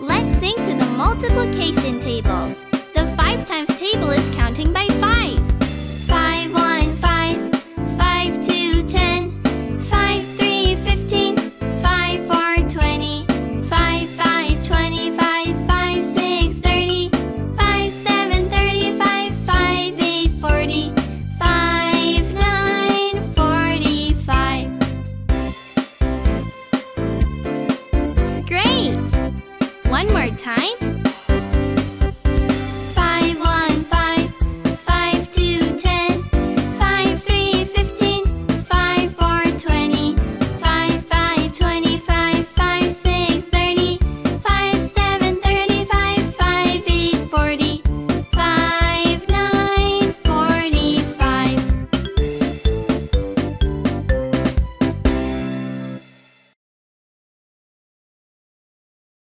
Let's sing to the multiplication tables. The 5 times table is counting by 5. 5, 1, 5. 5, 2, 10. 5, 3, 15. 5, 4, 20. 5, 5, 25. 5, 6, 30. 5, 7, 35. 5, 8, 40. One more time.